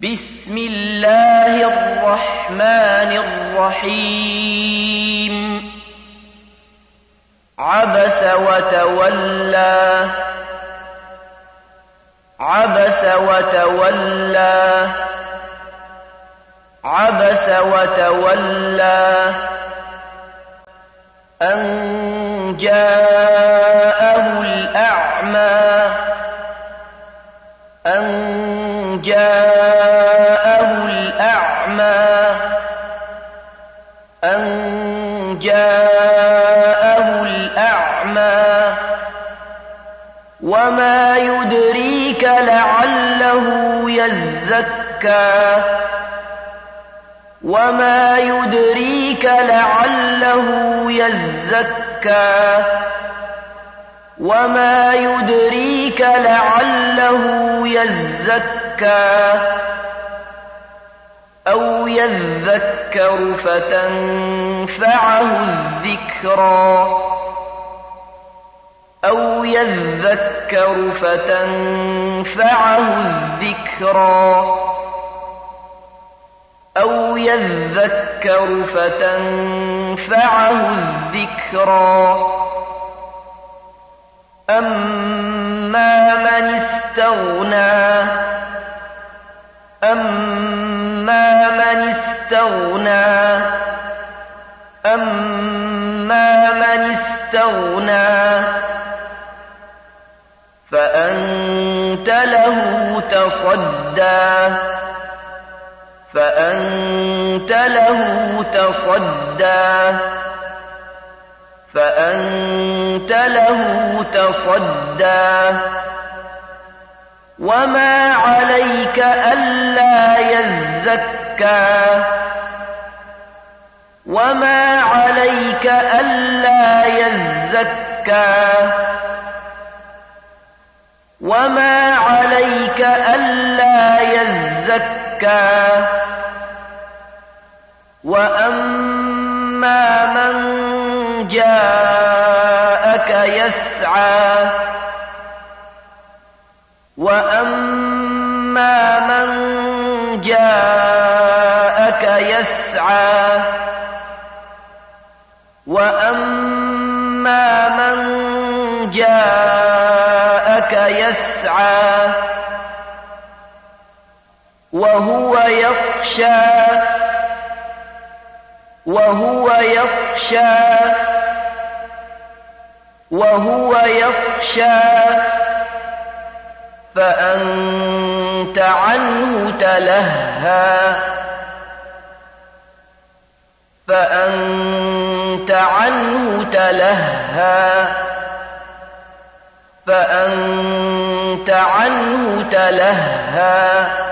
بسم الله الرحمن الرحيم. عبس وتولى. عبس وتولى. عبس وتولى. أن جاءه جاءه الأعمى أن جاءه الأعمى. وما يدريك لعله يزكى. وما يدريك لعله يزكى. وما يدريك لعله يزكى أو يذكر فتنفعه الذكرى أو يذكر فتنفعه الذكرى أو يذكر فتنفعه الذكرى أما من استغنى أما من استغنى أما من استغنى فأنت له تصدى فأنت له تصدى فأنت له تصدى. وما عليك ألا يزكى. وما عليك ألا يزكى. وما عليك ألا يزكى. وأما من جاءك يسعى. وأما من جاءك يسعى. وأما من جاءك يسعى. وهو يخشى. وهو يخشى. وهو يخشى فأنت عنه تلهى فأنت عنه تلهى فأنت عنه تلهى